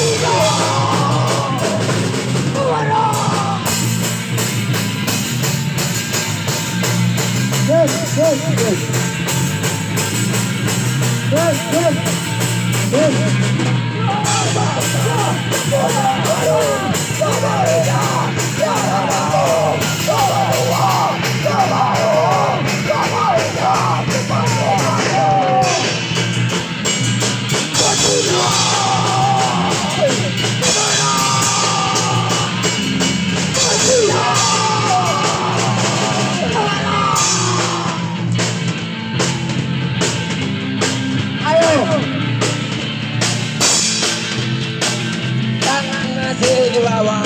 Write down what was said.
Good, Big Lawa,